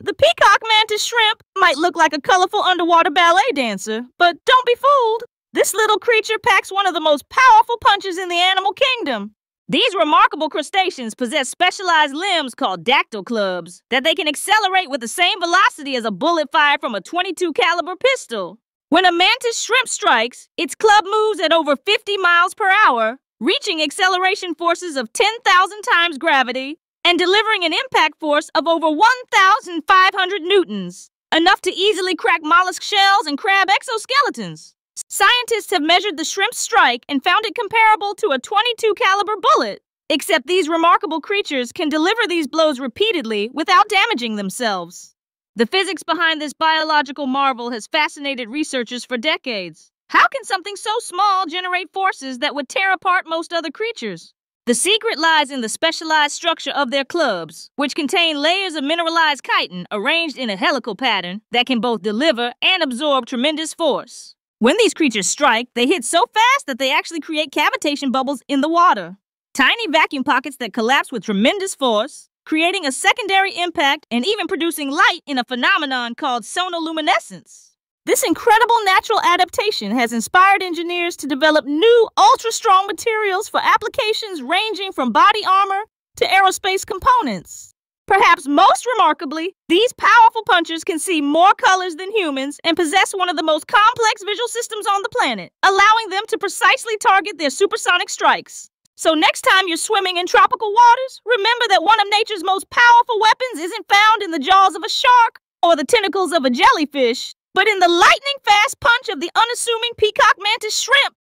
The peacock mantis shrimp might look like a colorful underwater ballet dancer, but don't be fooled. This little creature packs one of the most powerful punches in the animal kingdom. These remarkable crustaceans possess specialized limbs called dactyl clubs that they can accelerate with the same velocity as a bullet fired from a 22 caliber pistol. When a mantis shrimp strikes, its club moves at over 50 miles per hour, reaching acceleration forces of 10,000 times gravity and delivering an impact force of over 1,500 newtons, enough to easily crack mollusk shells and crab exoskeletons. Scientists have measured the shrimp's strike and found it comparable to a 22 caliber bullet. Except these remarkable creatures can deliver these blows repeatedly without damaging themselves. The physics behind this biological marvel has fascinated researchers for decades. How can something so small generate forces that would tear apart most other creatures? The secret lies in the specialized structure of their clubs, which contain layers of mineralized chitin arranged in a helical pattern that can both deliver and absorb tremendous force. When these creatures strike, they hit so fast that they actually create cavitation bubbles in the water. Tiny vacuum pockets that collapse with tremendous force, creating a secondary impact and even producing light in a phenomenon called sonoluminescence. This incredible natural adaptation has inspired engineers to develop new ultra strong materials for applications ranging from body armor to aerospace components. Perhaps most remarkably, these powerful punchers can see more colors than humans and possess one of the most complex visual systems on the planet, allowing them to precisely target their supersonic strikes. So next time you're swimming in tropical waters, remember that one of nature's most powerful weapons isn't found in the jaws of a shark or the tentacles of a jellyfish, but in the lightning fast punch of the unassuming peacock mantis shrimp.